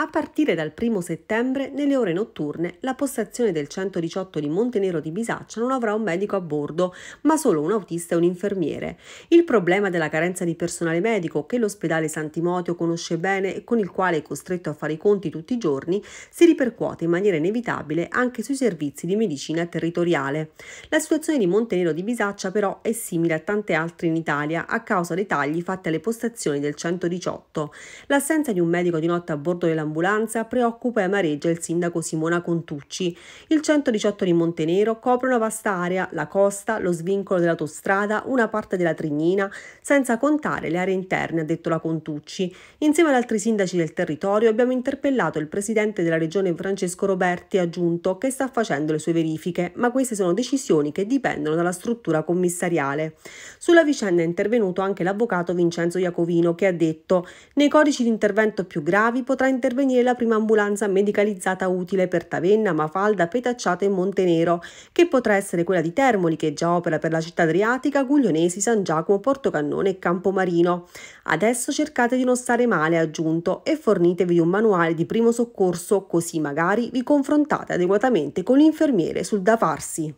A partire dal 1 settembre, nelle ore notturne, la postazione del 118 di Montenero di Bisaccia non avrà un medico a bordo, ma solo un autista e un infermiere. Il problema della carenza di personale medico, che l'ospedale San Timoteo conosce bene e con il quale è costretto a fare i conti tutti i giorni, si ripercuote in maniera inevitabile anche sui servizi di medicina territoriale. La situazione di Montenero di Bisaccia però è simile a tante altre in Italia a causa dei tagli fatti alle postazioni del 118. L'assenza di un medico di notte a bordo della dell'ambulanza preoccupa e amareggia il sindaco Simona Contucci. Il 118 di Montenero copre una vasta area, la costa, lo svincolo dell'autostrada, una parte della Trignina, senza contare le aree interne, ha detto la Contucci. Insieme ad altri sindaci del territorio abbiamo interpellato il presidente della regione Francesco Roberti, aggiunto che sta facendo le sue verifiche, ma queste sono decisioni che dipendono dalla struttura commissariale. Sulla vicenda è intervenuto anche l'avvocato Vincenzo Iacovino che ha detto nei codici di intervento più gravi potrà intervenire intervenire la prima ambulanza medicalizzata utile per Tavenna, Mafalda, Petacciata e Montenero, che potrà essere quella di Termoli, che già opera per la città adriatica, Guglionesi, San Giacomo, Portocannone e Campomarino. Adesso cercate di non stare male, ha aggiunto, e fornitevi un manuale di primo soccorso, così magari vi confrontate adeguatamente con l'infermiere sul da farsi.